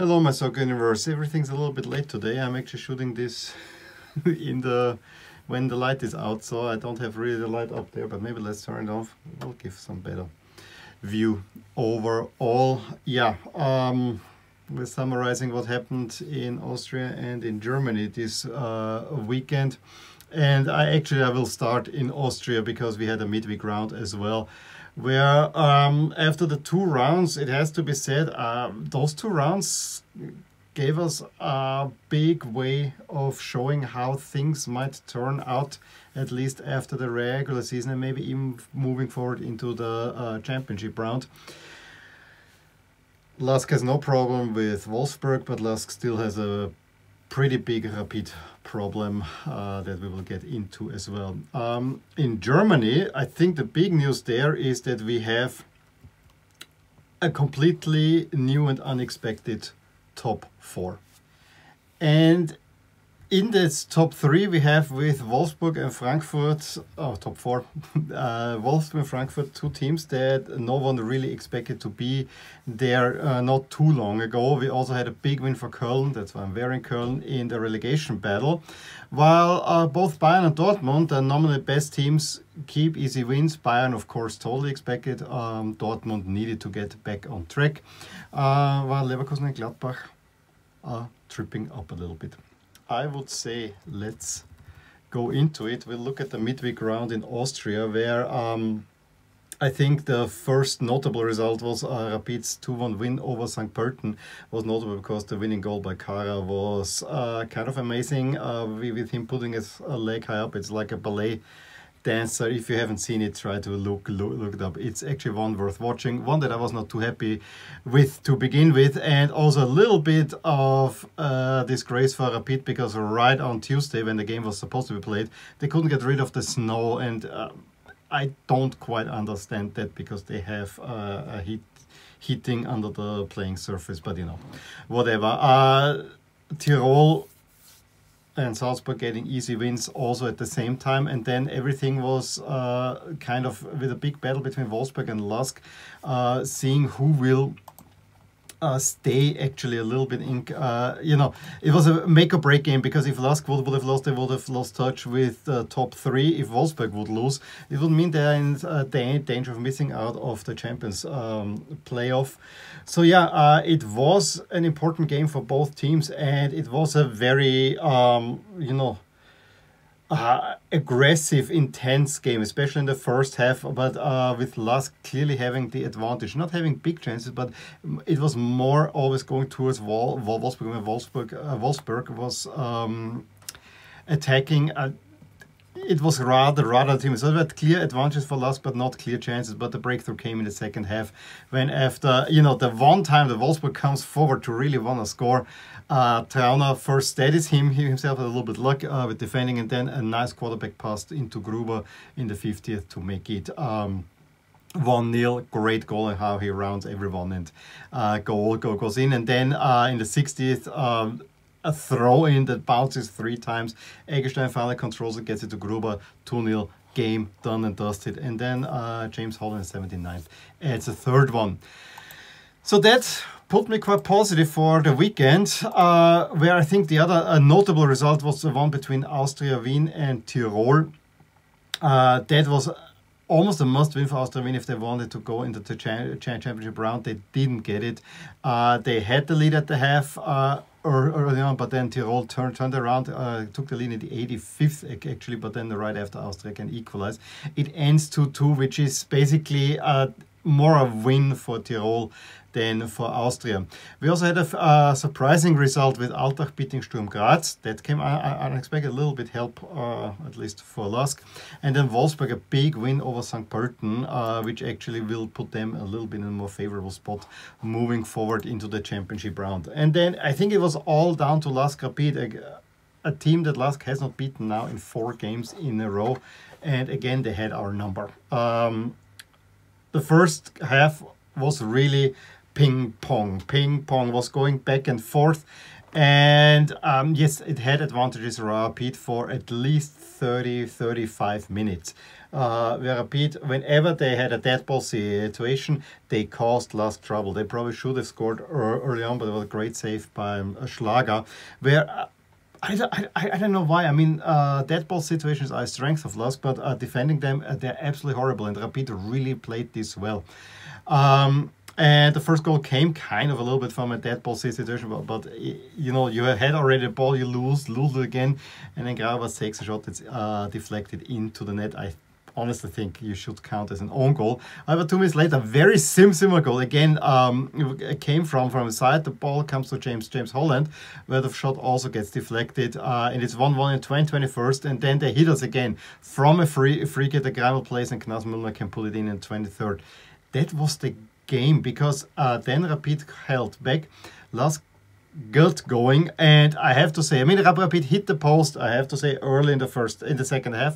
Hello, my soccer universe. Everything's a little bit late today. I'm actually shooting this in the when the light is out, so I don't have really the light up there. But maybe let's turn it off. We'll give some better view overall. Yeah, um, we're summarizing what happened in Austria and in Germany this uh, weekend. And I actually I will start in Austria because we had a midweek round as well where um, after the two rounds, it has to be said, uh, those two rounds gave us a big way of showing how things might turn out, at least after the regular season, and maybe even moving forward into the uh, championship round. Lask has no problem with Wolfsberg, but Lask still has a pretty big Rapid problem uh, that we will get into as well. Um, in Germany, I think the big news there is that we have a completely new and unexpected top four. And in this top three, we have with Wolfsburg and Frankfurt, oh, top four, uh, Wolfsburg and Frankfurt, two teams that no one really expected to be there uh, not too long ago. We also had a big win for Köln, that's why I'm wearing Köln, in the relegation battle. While uh, both Bayern and Dortmund, the nominally best teams, keep easy wins. Bayern, of course, totally expected. Um, Dortmund needed to get back on track, uh, while Leverkusen and Gladbach are tripping up a little bit. I would say let's go into it. We'll look at the midweek round in Austria, where um, I think the first notable result was uh, Rapid's 2-1 win over St. Pölten was notable because the winning goal by Kara was uh, kind of amazing uh, with him putting his uh, leg high up. It's like a ballet dancer. If you haven't seen it, try to look, look, look it up. It's actually one worth watching, one that I was not too happy with to begin with, and also a little bit of uh, disgrace for Rapid because right on Tuesday when the game was supposed to be played, they couldn't get rid of the snow, and uh, I don't quite understand that because they have uh, a heat heating under the playing surface, but you know, whatever. Uh, Tirol and Salzburg getting easy wins also at the same time. And then everything was uh, kind of with a big battle between Wolfsberg and Lask, uh, seeing who will uh, stay actually a little bit in, uh, you know, it was a make or break game because if Lask would, have lost, they would have lost touch with uh, top three. If Wolfsberg would lose, it would mean they're in uh, danger of missing out of the Champions um, playoff. So yeah, uh, it was an important game for both teams and it was a very, um, you know, uh, aggressive, intense game, especially in the first half. But uh, with Lask clearly having the advantage, not having big chances, but it was more always going towards Wol Wolfsberg. When Wolfsberg, uh, Wolfsberg was um, attacking. Uh, it was rather rather team. So had clear advantages for Lask, but not clear chances. But the breakthrough came in the second half when after you know the one time the Wolfsberg comes forward to really want to score, uh, Trauner first steadies him he himself a little bit luck uh, with defending, and then a nice quarterback pass into Gruber in the 50th to make it. Um, 1 0, great goal and how he rounds everyone and uh, goal, goal goes in. And then uh, in the 60th, um, a throw in that bounces three times. Eggestein finally controls it, gets it to Gruber, 2 0, game done and dusted. And then uh, James Holland, 79th, adds a third one. So that put me quite positive for the weekend, uh, where I think the other notable result was the one between Austria Wien and Tirol. Uh, that was almost a must win for Austria Wien if they wanted to go into the championship round. They didn't get it. Uh, they had the lead at the half uh, early on, but then Tirol turned turned around, uh, took the lead in the 85th actually, but then the right after Austria can equalize. It ends 2-2, which is basically uh, more a win for Tirol than for Austria. We also had a uh, surprising result with Altach beating Sturm Graz. That came unexpected, a little bit help, uh, at least for Lask. And then Wolfsberg, a big win over St. Pölten, uh, which actually will put them a little bit in a more favorable spot moving forward into the championship round. And then I think it was all down to Lask Rapid, a, a team that Lask has not beaten now in four games in a row. And again, they had our number. Um, the first half was really ping pong. Ping pong was going back and forth. And um, yes, it had advantages Rapid for at least 30, 35 minutes. uh, where Rapid, whenever they had a dead ball situation, they caused Lask trouble. They probably should have scored early on, but it was a great save by um, Schlager, where uh, I, I, I don't know why. I mean, uh, dead ball situations are a strength of Lask, but uh, defending them, uh, they're absolutely horrible. And Rapid really played this well. Um, and the first goal came kind of a little bit from a dead ball situation, but, but you know, you had already the ball, you lose, lose it again, and then Grahovac takes a shot that's uh, deflected into the net. I honestly think you should count as an own goal. However, two minutes later, very sim similar goal again um, came from from the side. The ball comes to James James Holland, where the shot also gets deflected, uh, and it's one one in 2021st. And then they hit us again from a free free kick. The Gravel plays and Knasmüllner can pull it in in 23rd. That was the game because uh, then Rapid held back. Lask got going and I have to say I mean Rapid hit the post I have to say early in the first in the second half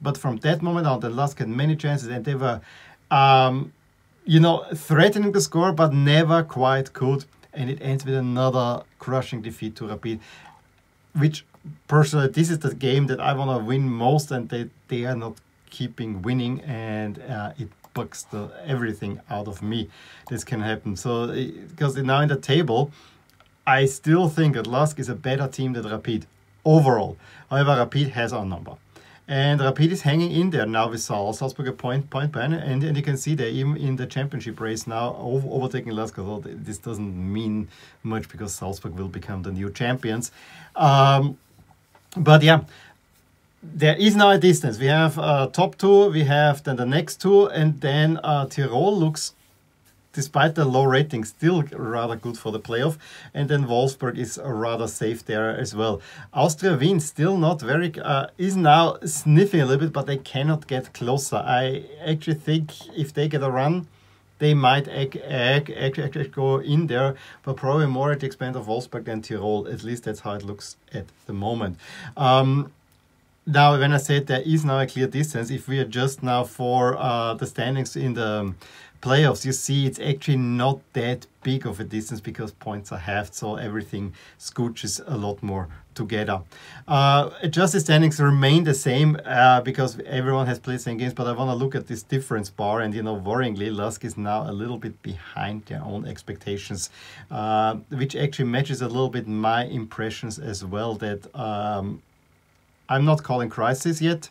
but from that moment on, the Lask had many chances and they were, um, you know, threatening the score, but never quite could. And it ends with another crushing defeat to Rapid, which personally, this is the game that I want to win most, and they, they are not keeping winning, and uh, it bugs the everything out of me. This can happen. So, because now in the table, I still think that Lask is a better team than Rapid overall. However, Rapid has our number. And Rapid is hanging in there now with Salzburg a point, point behind. And, and you can see they're even in the championship race now, over, overtaking Lask. Although this doesn't mean much because Salzburg will become the new champions. Um, but yeah, there is now a distance. We have uh, top two, we have then the next two, and then uh, looks despite the low rating, still rather good for the playoff. And then Wolfsberg is rather safe there as well. Austria Wien still not very, uh, is now sniffing a little bit, but they cannot get closer. I actually think if they get a run, they might actually go in there, but probably more at the expense of Wolfsberg than Tirol. At least that's how it looks at the moment. Um, now, when I said there is now a clear distance, if we adjust now for uh, the standings in the playoffs, you see it's actually not that big of a distance because points are halved, so everything scooches a lot more together. Uh, adjusted standings remain the same uh, because everyone has played the same games, but I want to look at this difference bar, and you know, worryingly, Lask is now a little bit behind their own expectations, uh, which actually matches a little bit my impressions as well that um, I'm not calling crisis yet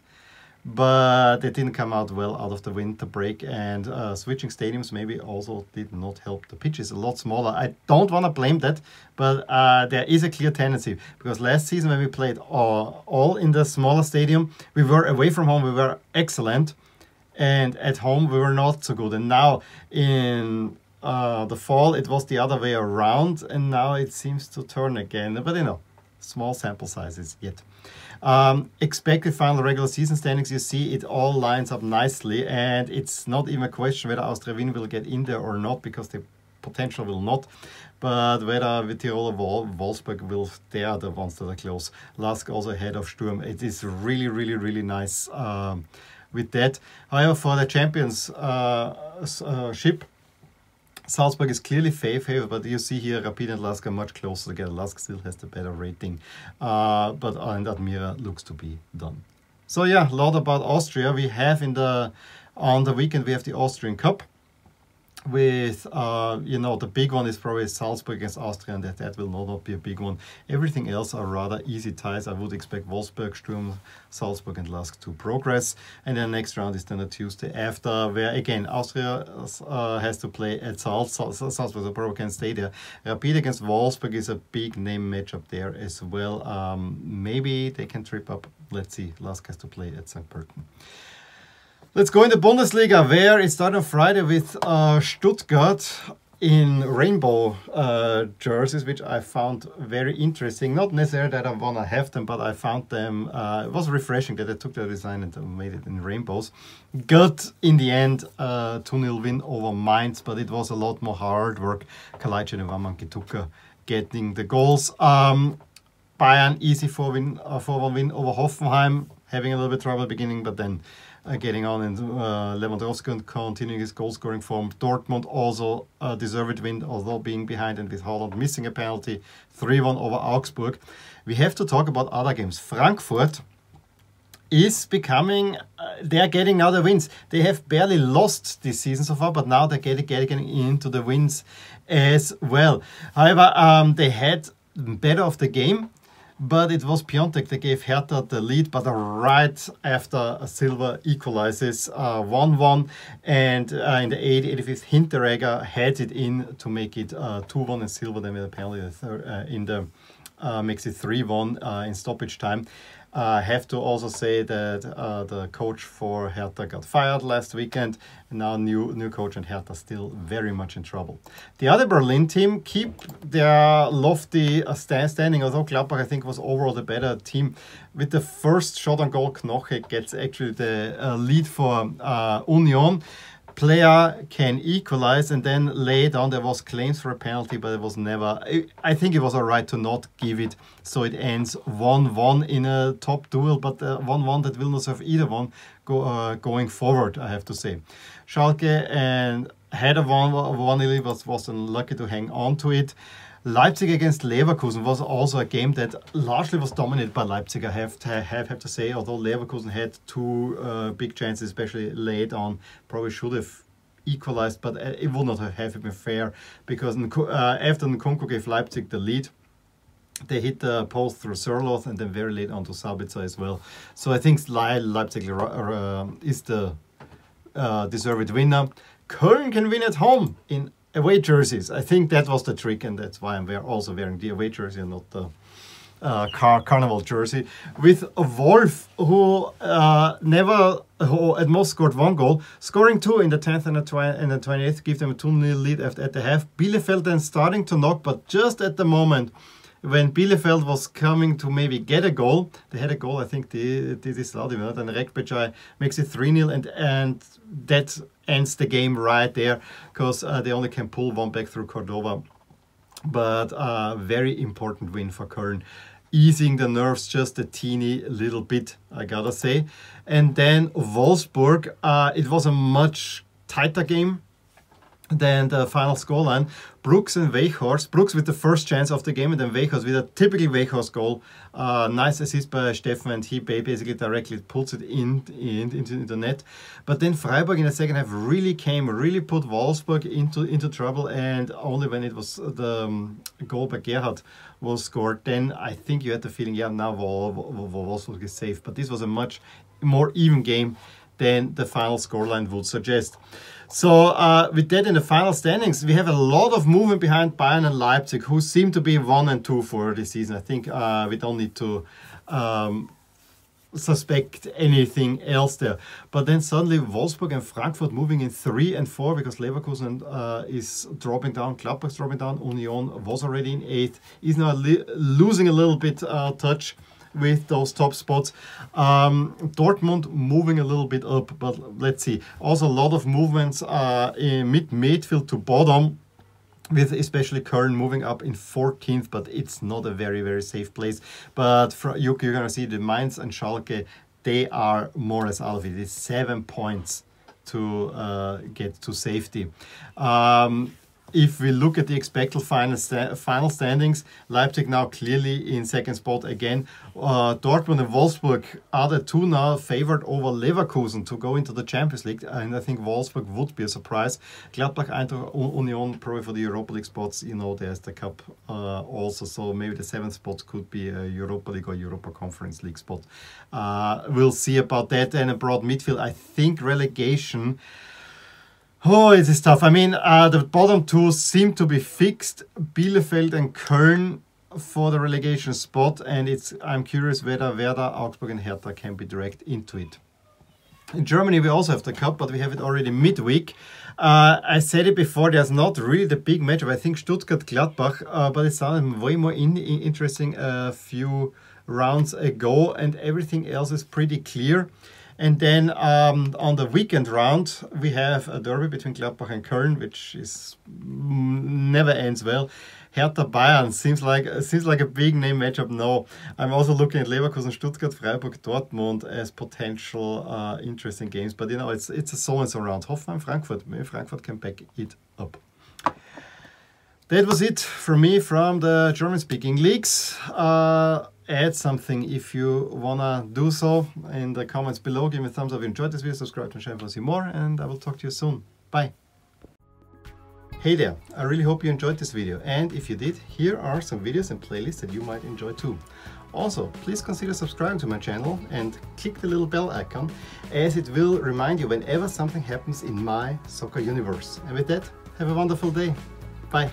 but it didn't come out well out of the winter break and uh, switching stadiums maybe also did not help the pitch is a lot smaller. I don't want to blame that but uh, there is a clear tendency because last season when we played all, all in the smaller stadium we were away from home we were excellent and at home we were not so good. And now in uh, the fall it was the other way around and now it seems to turn again but you know small sample sizes yet um, expected final regular season standings, you see it all lines up nicely, and it's not even a question whether Austria Wien will get in there or not, because the potential will not. But whether Tirol or Wolfsberg will, they are the ones that are close. Lask also ahead of Sturm. It is really, really, really nice um, with that. However, for the champions uh, uh, ship, Salzburg is clearly favored, but you see here Rapid and Lask are much closer together. Lask still has the better rating, uh, but uh, and Admira looks to be done. So yeah, a lot about Austria. We have in the on the weekend we have the Austrian Cup with uh, you know the big one is probably Salzburg against Austria, and that that will not, not be a big one. Everything else are rather easy ties. I would expect Wolfsberg, Sturm, Salzburg, and Lask to progress. And then next round is then a Tuesday after, where again Austria uh, has to play at Salz. Salzburg so probably can stay there. Rapid against Wolfsberg is a big name matchup there as well. Um, maybe they can trip up. Let's see. Lask has to play at St. Pölten. Let's go in the Bundesliga, where it started on Friday with uh, Stuttgart in rainbow uh, jerseys, which I found very interesting. Not necessarily that I want to have them, but I found them, uh, it was refreshing that they took their design and made it in rainbows. Got, in the end, uh, 2-0 win over Mainz, but it was a lot more hard work. Kalajdzic and Wamangituka getting the goals. Um, Bayern, easy 4-1 win, uh, 4 win over Hoffenheim, having a little bit trouble beginning, but then getting on and uh, Lewandowski continuing his goal scoring form. Dortmund also uh, deserved win, although being behind and with Haaland missing a penalty. 3 1 over Augsburg. We have to talk about other games. Frankfurt is becoming, uh, they're getting now the wins. They have barely lost this season so far, but now they're getting, getting into the wins as well. However, um, they had better of the game, but it was Piątek that gave Hertha the lead, but right after Silva equalizes 1-1, uh, and uh, in the 85th, Hinteregger heads it in to make it 2-1, uh, and Silva then with a penalty uh, in the makes it 3-1 in stoppage time. I uh, have to also say that uh, the coach for Hertha got fired last weekend. And now new new coach and Hertha still very much in trouble. The other Berlin team keep their lofty uh, standing, although Gladbach I think was overall the better team. With the first shot on goal, Knoche gets actually the uh, lead for uh, Union player can equalize and then later on there was claims for a penalty but it was never i think it was all right to not give it. So it ends 1-1 in a top duel but 1-1 uh, that will not serve either one go, uh, going forward i have to say. Schalke and had a 1 1 was was unlucky to hang on to it Leipzig against Leverkusen was also a game that largely was dominated by Leipzig, I have to, have, have to say, although Leverkusen had two uh, big chances, especially late on, probably should have equalized, but uh, it would not have been fair because uh, after Nkunku gave Leipzig the lead, they hit the post through Sørloth and then very late onto Sabitzer as well. So I think Leipzig uh, is the uh, deserved winner. Köln can win at home in away jerseys. I think that was the trick, and that's why I'm also wearing the away jersey and not the uh, car carnival jersey. With a Wolf, who uh, never, who at most scored one goal, scoring two in the 10th and the, 20, and the 28th, give them a 2 0 lead at, at the half. Bielefeld then starting to knock, but just at the moment when Bielefeld was coming to maybe get a goal, they had a goal, I think, they, they disallowed him, and Rexhbecaj makes it 3 0, and, and that ends the game right there because uh, they only can pull one back through Cordova. But uh, very important win for Köln, easing the nerves just a teeny little bit, I gotta say. And then Wolfsburg, uh, it was a much tighter game than the final scoreline. Brooks and Weghorst. Brooks with the first chance of the game, and then Weghorst with a typical Weghorst goal. Uh, nice assist by Steffen, and he basically directly puts it in, in into the net. But then Freiburg in the second half really came, really put Wolfsburg into into trouble, and only when it was the um, goal by Gerhardt was scored, then I think you had the feeling, yeah, now Wolfsburg is safe. But this was a much more even game than the final scoreline would suggest. So uh, with that in the final standings, we have a lot of movement behind Bayern and Leipzig, who seem to be one and two for this season. I think uh, we don't need to um, suspect anything else there. But then suddenly Wolfsburg and Frankfurt moving in three and four because Leverkusen uh, is dropping down, Gladbach dropping down, Union was already in eighth, is now losing a little bit uh, touch with those top spots. Um, Dortmund moving a little bit up, but let's see. Also, a lot of movements uh, in mid midfield to bottom with especially Köln moving up in 14th, but it's not a very, very safe place. But for, you're going to see the Mainz and Schalke, they are more or less out of it. It's seven points to uh, get to safety. Um, if we look at the expected final, final standings, Leipzig now clearly in second spot again. Uh, Dortmund and Wolfsburg are the two now favored over Leverkusen to go into the Champions League, and I think Wolfsburg would be a surprise. Gladbach, Eintracht, Union probably for the Europa League spots. You know, there's the cup uh, also, so maybe the seventh spot could be a Europa League or Europa Conference League spot. Uh, we'll see about that. And a broad midfield, I think relegation. Oh, it is tough. I mean, uh, the bottom two seem to be fixed. Bielefeld and Köln for the relegation spot, and it's. I'm curious whether Werder, Augsburg, and Hertha can be dragged into it. In Germany, we also have the cup, but we have it already midweek. Uh, I said it before, there's not really the big match. I think Stuttgart-Gladbach, uh, but it sounded way more in interesting a few rounds ago, and everything else is pretty clear. And then um, on the weekend round, we have a derby between Gladbach and Köln, which is mm, never ends well. Hertha Bayern seems like seems like a big name matchup. No, I'm also looking at Leverkusen, Stuttgart, Freiburg, Dortmund as potential uh, interesting games. But you know, it's it's a so and so round. Hoffenheim, Frankfurt. Maybe Frankfurt can back it up. That was it for me from the German-speaking leagues. Uh, add something if you wanna do so in the comments below. Give me a thumbs up if you enjoyed this video, subscribe to the channel to see more, and I will talk to you soon. Bye. Hey there, I really hope you enjoyed this video and if you did, here are some videos and playlists that you might enjoy too. Also, please consider subscribing to my channel and click the little bell icon as it will remind you whenever something happens in my soccer universe. And with that, have a wonderful day. Bye.